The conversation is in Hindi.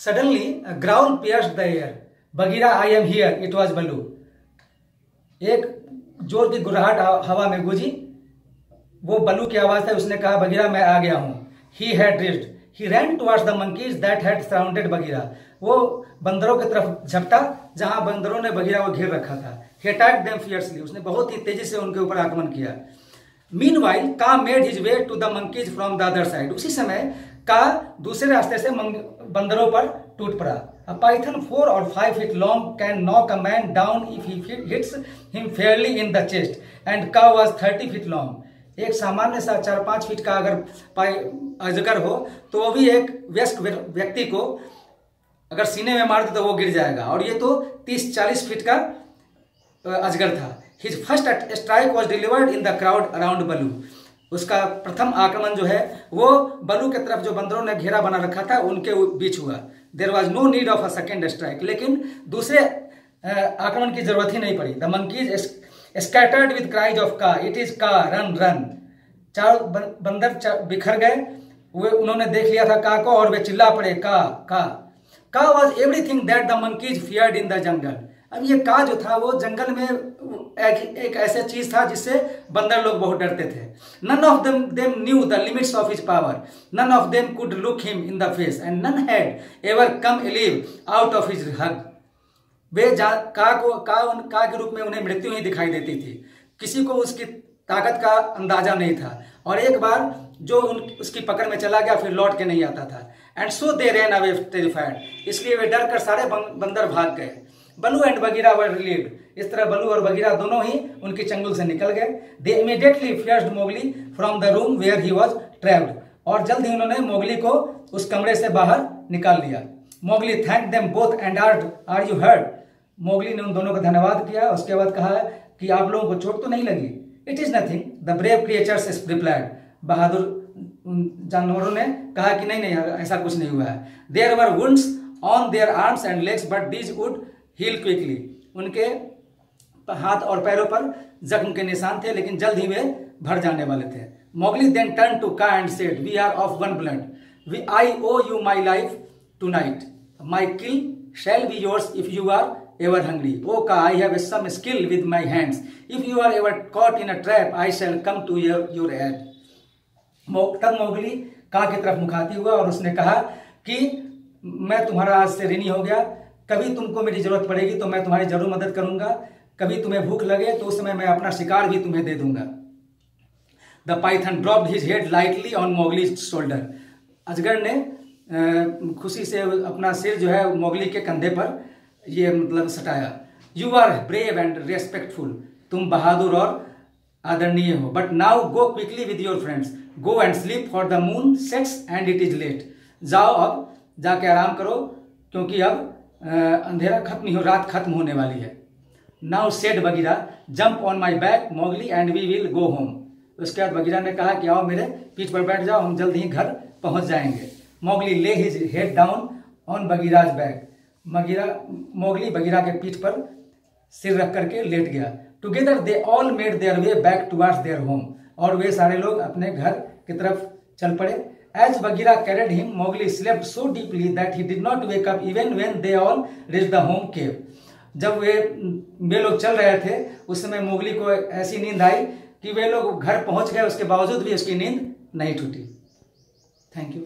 Suddenly ground pierce the air Bagheera I am here it was Baloo एक ज़ोर की गुराहट हवा में गुजी। वो बलू की आवाज़ था उसने कहा, बगीरा, मैं आ गया हूँ. He had rised he ran towards the monkeys that had surrounded Bagheera. वो बंदरों की तरफ़ झपटा, जहाँ बंदरों ने बगीरा को घेर रखा था। ही अटैक देम फियर्सली उसने बहुत ही तेज़ी से उनके ऊपर आक्रमण किया। Meanwhile Kaa made his way to the monkeys from the other side उसी समय का दूसरे रास्ते से बंदरों पर टूट पड़ा। A python four or five feet long can knock a man down if he hits him fairly in the chest, and cow was long. एक सामान्य सा चार पाँच फीट का अगर पाई अजगर हो तो वो भी एक व्यस्क व्यक्ति को अगर सीने में मार दे तो वो गिर जाएगा। और ये तो तीस चालीस फीट का अजगर था। His first strike was delivered in the crowd around Baloo उसका प्रथम आक्रमण जो है, वो बलू के तरफ़ जो बंदरों ने घेरा बना रखा था, उनके बीच हुआ। There was no need of a second strike लेकिन दूसरे आक्रमण की ज़रूरत ही नहीं पड़ी। The monkeys scattered with cries of Kaa it is Kaa run run चारों बंदर चार बिखर गए। वे, उन्होंने देख लिया था का को और वे चिल्ला पड़े Kaa Kaa Kaa was everything that the monkeys feared in the jungle अब ये का जो था, वो जंगल में एक, एक ऐसा चीज़ था जिससे बंदर लोग बहुत डरते थे। None of them them knew the limits of his power none of them could look him in the face and none had ever come alive out of his hug वे का को का, उन का के रूप में उन्हें मृत्यु ही दिखाई देती थी। किसी को उसकी ताकत का अंदाज़ा नहीं था। और एक बार जो उन उसकी पकड़ में चला गया फिर लौट के नहीं आता था। And so they ran away terrified इसलिए वे डर कर सारे बंदर भाग गए। Baloo and Bagheera were relieved इस तरह बलू और बगीरा दोनों ही उनके चंगुल से निकल गए। They immediately flushed Mowgli from the room where he was travelled और जल्द ही उन्होंने मोगली को उस कमरे से बाहर निकाल लिया। Mowgli thank them both and are you hurt Mowgli ने उन दोनों का धन्यवाद किया। उसके बाद कहा कि आप लोगों को चोट तो नहीं लगी। It is nothing the brave creatures is replied बहादुर जानवरों ने कहा कि नहीं नहीं, ऐसा कुछ नहीं हुआ है। There were wounds on their arms and legs but these would heal quickly उनके हाथ और पैरों पर जख्म के निशान थे लेकिन जल्द ही वे भर जाने वाले थे Mowgli then turn to Kaa and said we are of one blood we I owe you my life tonight my kill shall be yours if you are ever hungry. O Ka, I have some skill with my hands. If you are ever caught in a trap, I shall come to your, your aid. तब मोगली का की तरफ़ मुखाती हुआ और उसने कहा कि मैं तुम्हारा आज से ऋणी हो गया कभी तुमको मेरी ज़रूरत पड़ेगी तो मैं तुम्हारी ज़रूर मदद करूँगा कभी तुम्हें भूख लगे तो उस समय मैं अपना शिकार भी तुम्हें दे दूँगा। The python drop his head lightly on Mowgli shoulder अजगर ने खुशी से अपना सिर जो है मोगली के कंधे पर ये मतलब सटाया। You are brave and respectful तुम बहादुर और आदरणीय हो। But now go quickly with your friends go and sleep for the moon sets and it is late जाओ अब, जाके आराम करो, क्योंकि अब अंधेरा खत्म हो, रात खत्म होने वाली है। Now said Bagheera jump on my back Mowgli and we will go home उसके बाद बगीरा ने कहा कि आओ मेरे पीठ पर बैठ जाओ हम जल्द ही घर पहुँच जाएँगे। Mowgli lay his head down on Bagheera's back मगीरा Mowgli Bagheera के पीठ पर सिर रख करके लेट गया। Together they all made their way back towards their home और वे सारे लोग अपने घर की तरफ़ चल पड़े। As Bagheera carried him, Mowgli slept so deeply that he did not wake up even when they all reached the home cave. जब वे वे लोग चल रहे थे, उस समय मोगली को ऐसी नींद आई कि वे लोग घर पहुँच गए, उसके बावजूद भी उसकी नींद नहीं टूटी। Thank you